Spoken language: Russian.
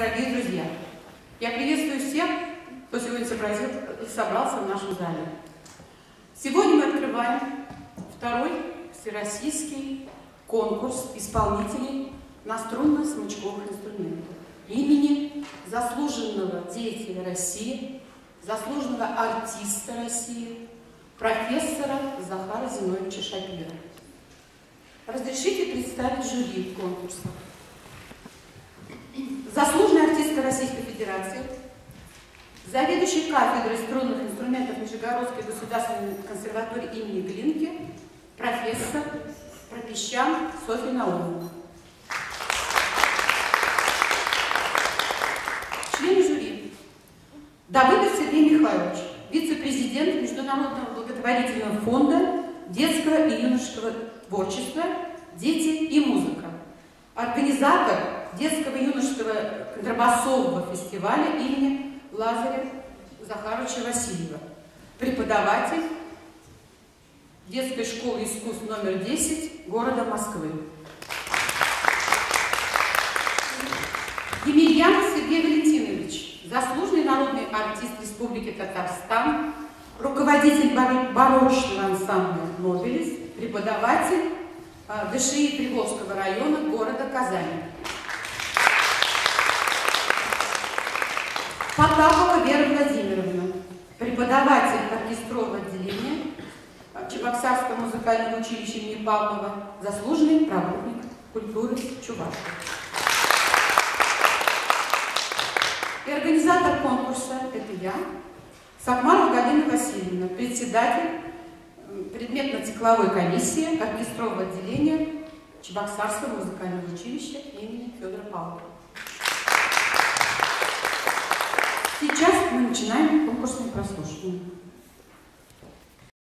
Дорогие друзья, я приветствую всех, кто сегодня собрался в нашем зале. Сегодня мы открываем второй всероссийский конкурс исполнителей на струнно-смычковых инструментов имени заслуженного деятеля России, заслуженного артиста России, профессора Захара Зиновича Шапира. Разрешите представить жюри конкурса. Артистка Российской Федерации, заведующий кафедрой струнных инструментов Нижегородской государственной консерватории имени Глинки, профессор Пропищан Софья Наумовна. Члены жюри. Давыдов Сергей Михайлович, вице-президент Международного благотворительного фонда детского и юношеского творчества «Дети и музыка», организатор детского и юношеского контрабасового фестиваля имени Лазаря Захаровича Васильева, преподаватель детской школы искусств номер 10 города Москвы. Емельянов Сергей Валентинович, заслуженный народный артист Республики Татарстан, руководитель барочного ансамбля «Нобелис», преподаватель ДШИ Приволжского района города Казани. Потапова Вера Владимировна, преподаватель оркестрового отделения Чебоксарского музыкального училища имени Павлова, заслуженный работник культуры Чувашии. И организатор конкурса – это я, Сакмарова Галина Васильевна, председатель предметно-цикловой комиссии оркестрового отделения Чебоксарского музыкального училища имени Федора Павлова. Мы начинаем конкурсное прослушивание.